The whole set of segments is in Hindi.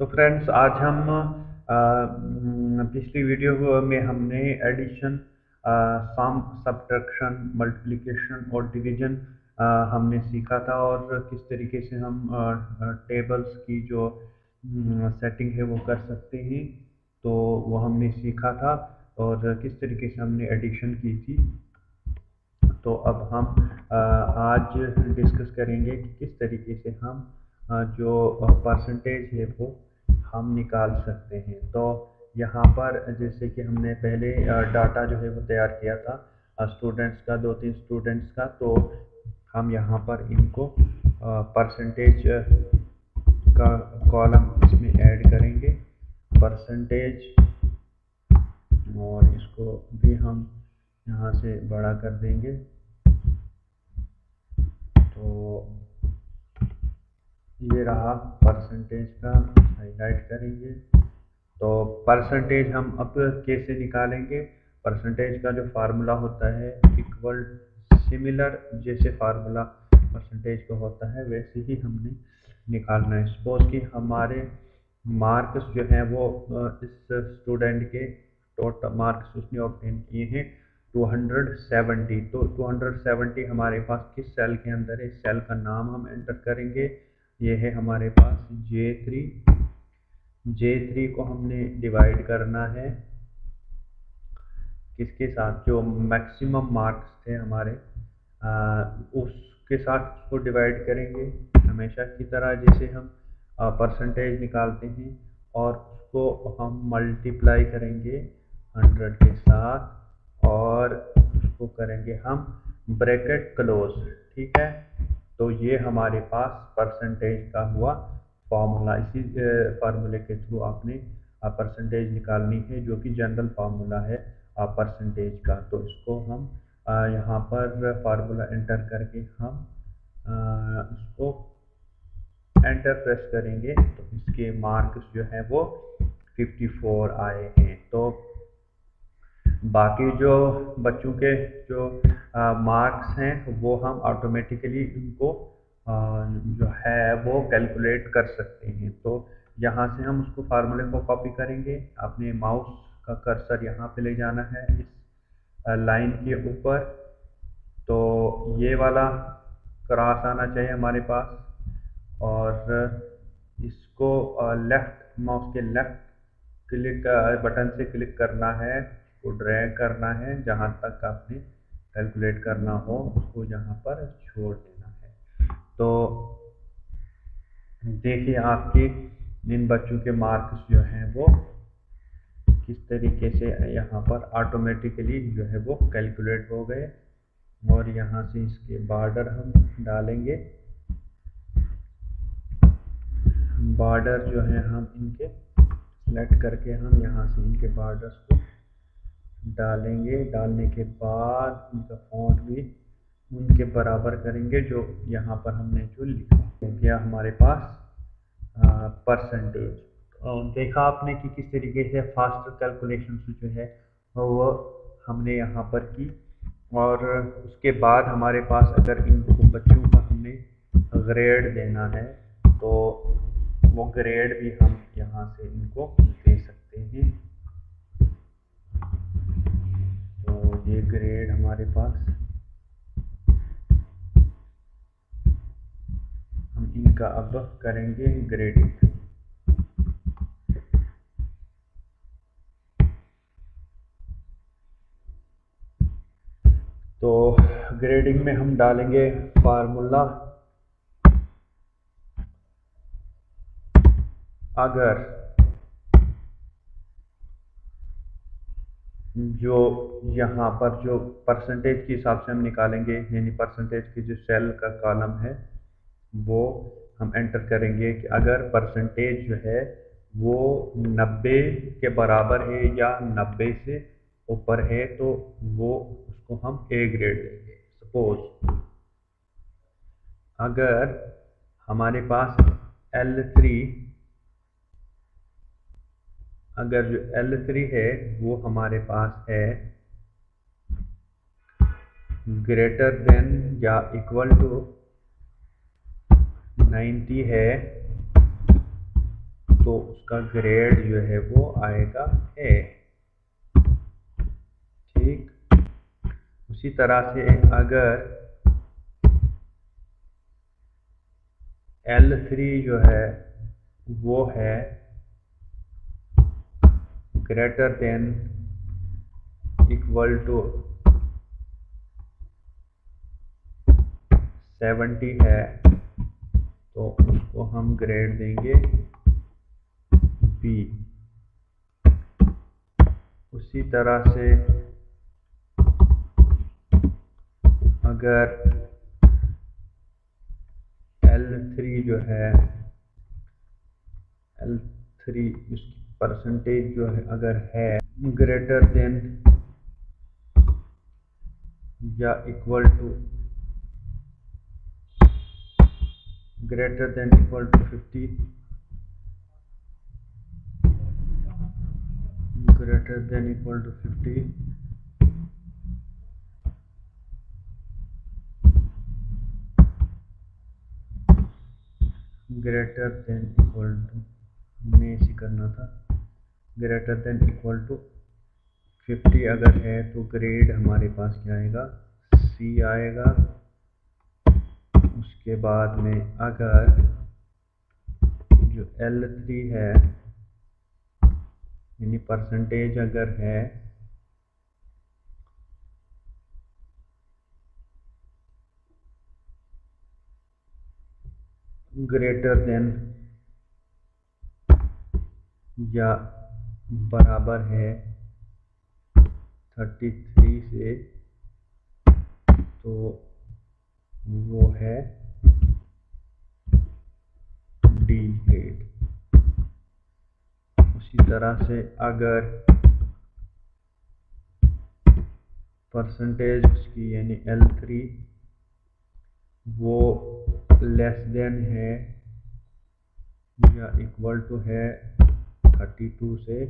तो फ्रेंड्स, आज हम पिछली वीडियो में हमने एडिशन सम, सब्ट्रैक्शन, मल्टीप्लिकेशन और डिवीज़न हमने सीखा था और किस तरीके से हम टेबल्स की जो सेटिंग है वो कर सकते हैं तो वो हमने सीखा था और किस तरीके से हमने एडिशन की थी। तो अब हम आज डिस्कस करेंगे कि किस तरीके से हम जो परसेंटेज है वो हम निकाल सकते हैं। तो यहाँ पर जैसे कि हमने पहले डाटा जो है वो तैयार किया था स्टूडेंट्स का दो तीन स्टूडेंट्स का तो हम यहाँ पर इनको परसेंटेज का कॉलम इसमें ऐड करेंगे। परसेंटेज और इसको भी हम यहाँ से बड़ा कर देंगे। तो ये रहा परसेंटेज का हाईलाइट करेंगे। तो परसेंटेज हम अब कैसे निकालेंगे। परसेंटेज का जो फार्मूला होता है इक्वल सिमिलर जैसे फार्मूला परसेंटेज का होता है, वैसे ही हमने निकालना है। सपोज़ कि हमारे मार्क्स जो हैं वो इस स्टूडेंट के टोटल मार्क्स उसने ऑप्टेन किए हैं 270 तो 270 हमारे पास किस सेल के अंदर है? सेल का नाम हम एंटर करेंगे। ये है हमारे पास जे थ्री जे थ्री को हमने डिवाइड करना है। किसके साथ? जो मैक्सिमम मार्क्स थे हमारे आ, उसके साथ उसको डिवाइड करेंगे। हमेशा की तरह जैसे हम परसेंटेज निकालते हैं और उसको हम मल्टीप्लाई करेंगे हंड्रेड के साथ और उसको करेंगे हम ब्रैकेट क्लोज ठीक है? तो ये हमारे पास परसेंटेज का हुआ फार्मूला इसी फार्मूले के थ्रू आपने परसेंटेज निकालनी है, जो कि जनरल फार्मूला है परसेंटेज का। तो इसको हम यहाँ पर फार्मूला एंटर करके हम इसको एंटर प्रेस करेंगे। तो इसके मार्क्स जो है वो 54 आए हैं। तो बाकी जो बच्चों के, जो मार्क्स हैं, वो हम ऑटोमेटिकली उनको जो है, वो कैलकुलेट कर सकते हैं। तो यहाँ से हम उसको फार्मूले को कॉपी करेंगे। अपने माउस का कर्सर यहाँ पे ले जाना है, इस लाइन के ऊपर। तो ये वाला क्रॉस आना चाहिए हमारे पास। और इसको लेफ़्ट माउस के लेफ़्ट क्लिक बटन से क्लिक करना है, उसको ड्रैग करना है, जहाँ तक आपने कैलकुलेट करना हो, उसको यहाँ पर छोड़ देना है। तो देखिए आपके इन बच्चों के मार्क्स जो हैं वो किस तरीके से यहाँ पर ऑटोमेटिकली जो है वो कैलकुलेट हो गए। और यहाँ से इसके बॉर्डर हम डालेंगे। बॉर्डर जो है हम इनके सेलेक्ट करके हम यहाँ से इनके बॉर्डर्स को डालेंगे। डालने के बाद उनका फॉन्ट भी उनके बराबर करेंगे, जो यहाँ पर हमने जो लिखा गया हमारे पास परसेंटेज देखा आपने कि किस तरीके से फास्ट कैलकुलेशन जो है, वो हमने यहाँ पर की। और उसके बाद हमारे पास अगर इन बच्चों का हमने ग्रेड देना है तो वो ग्रेड भी हम यहाँ से इनको दे सकते हैं। ग्रेड हमारे पास। हम इनका अब करेंगे ग्रेडिंग तो ग्रेडिंग में हम डालेंगे फार्मूला अगर जो यहाँ पर जो परसेंटेज के हिसाब से हम निकालेंगे, यानी परसेंटेज की जो सेल का कॉलम है, वो हम एंटर करेंगे कि अगर परसेंटेज जो है वो 90 के बराबर है या 90 से ऊपर है तो वो उसको हम ए ग्रेड देंगे। सपोज़ अगर हमारे पास L3 अगर जो L3 है, वो हमारे पास है ग्रेटर देन या इक्वल टू 90 है तो उसका ग्रेड जो है वो आएगा ए ठीक? उसी तरह से अगर L3 जो है, वो है greater than equal to seventy है तो उसको हम ग्रेड देंगे बी उसी तरह से अगर L3 जो है L3 इसकी परसेंटेज जो है, अगर है ग्रेटर देन या equal to greater than equal to fifty greater than equal to fifty greater than equal to में ऐसी करना था। ग्रेटर देन इक्वल टू 50 अगर है तो ग्रेड हमारे पास क्या आएगा? सी आएगा। उसके बाद में अगर जो L3 है, यानी परसेंटेज अगर है ग्रेटर देन या बराबर है 33 से तो वो है डी ग्रेड उसी तरह से अगर परसेंटेज उसकी यानी एल थ्री वो लेस देन है या इक्वल टू है थर्टी टू से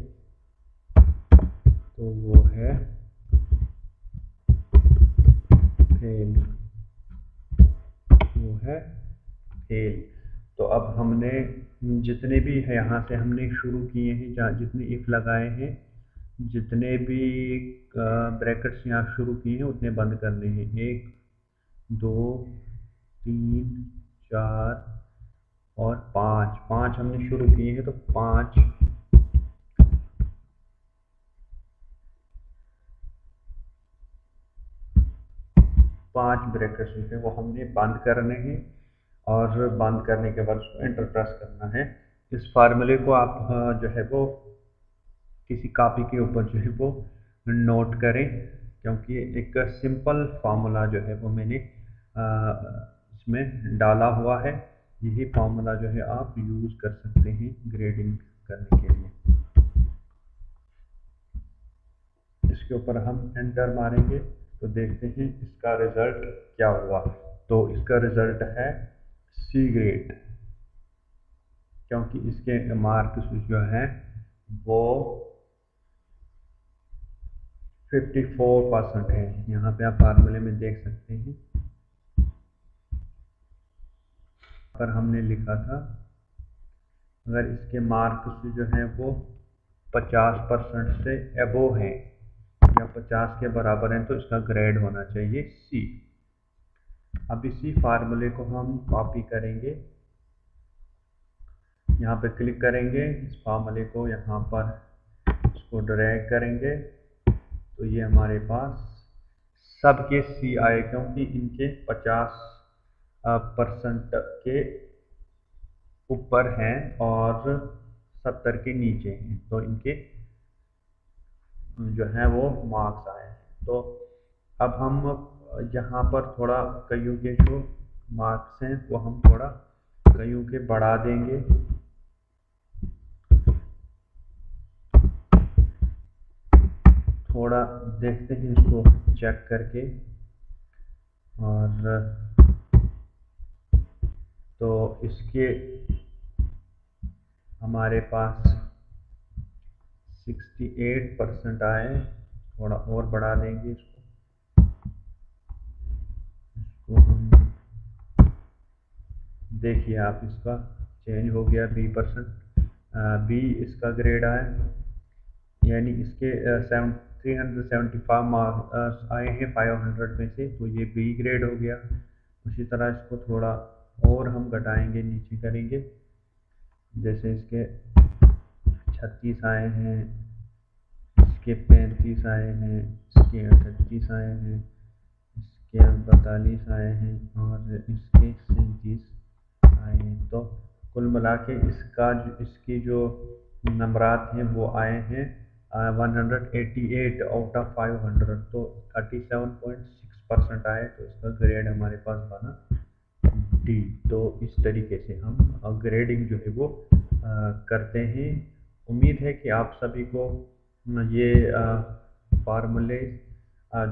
तो वो है फेल वो है फेल तो अब हमने, जितने भी है, यहाँ से हमने शुरू किए हैं, जहाँ जितने इफ़ लगाए हैं, जितने भी ब्रैकेट्स यहाँ शुरू किए हैं, उतने बंद करने हैं। एक, दो, तीन, चार और पाँच। पाँच हमने शुरू किए हैं तो पाँच पाँच ब्रैकेट्स होते हैं वो हमने बंद करने हैं और बंद करने के बाद उसको एंटर प्रेस करना है। इस फार्मूले को आप जो है वो किसी कापी के ऊपर जो है वो नोट करें, क्योंकि एक सिंपल फार्मूला जो है वो मैंने इसमें डाला हुआ है। यही फार्मूला जो है आप यूज़ कर सकते हैं ग्रेडिंग करने के लिए। इसके ऊपर हम एंटर मारेंगे। तो देखते हैं इसका रिज़ल्ट क्या हुआ। तो इसका रिज़ल्ट है सी ग्रेड क्योंकि इसके मार्क्स जो हैं, वो 54 परसेंट है। यहाँ पे आप फार्मूले में देख सकते हैं। पर हमने लिखा था, अगर इसके मार्क्स जो हैं, वो 50 परसेंट से एबो हैं या पचास के बराबर है तो इसका ग्रेड होना चाहिए सी अब इसी फार्मूले को हम कॉपी करेंगे। यहाँ पे क्लिक करेंगे, इस फार्मूले को यहाँ पर इसको ड्रैग करेंगे। तो ये हमारे पास सबके सी आए, क्योंकि इनके 50 परसेंट के ऊपर हैं और 70 के नीचे हैं तो इनके जो है वो मार्क्स आए हैं। तो अब हम यहाँ पर थोड़ा कईयों के जो मार्क्स हैं, वो हम थोड़ा कईयों के बढ़ा देंगे। थोड़ा देखते हैं इसको चेक करके। और तो इसके हमारे पास 68 परसेंट आए, थोड़ा और बढ़ा देंगे इसको। इसको हम देखिए, आप इसका चेंज हो गया बी परसेंट। बी इसका ग्रेड आया, यानी इसके seven three hundred seventy five marks आए हैं फाइव हंड्रेड में से तो ये बी ग्रेड हो गया। उसी तरह इसको थोड़ा और हम घटाएँगे, नीचे करेंगे। जैसे इसके छत्तीस आए हैं, इसके पैंतीस आए हैं, इसके अठतीस आए हैं, इसके अड़तालीस आए हैं और इसके सैंतीस आए हैं। तो कुल मिला के इसका जो, इसकी जो नंबरात हैं वो आए हैं one hundred eighty eight out of five hundred तो thirty seven point six percent आए तो इसका ग्रेड हमारे पास बना डी तो इस तरीके से हम ग्रेडिंग जो है वो करते हैं। उम्मीद है कि आप सभी को ये फार्मूले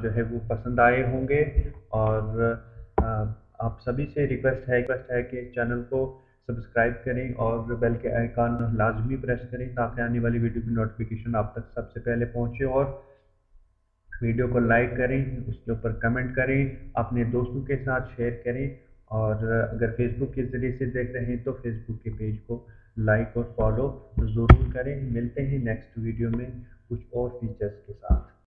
जो है वो पसंद आए होंगे और आप सभी से रिक्वेस्ट है रिक्वेस्ट है कि चैनल को सब्सक्राइब करें और बेल के आइकन लाजमी प्रेस करें ताकि आने वाली वीडियो की नोटिफिकेशन आप तक सबसे पहले पहुँचे और वीडियो को लाइक करें, उसके ऊपर कमेंट करें, अपने दोस्तों के साथ शेयर करें और अगर फेसबुक के ज़रिए से देख रहे हैं तो फेसबुक के पेज को लाइक और फॉलो ज़रूर करें। मिलते हैं नेक्स्ट वीडियो में कुछ और फीचर्स के साथ।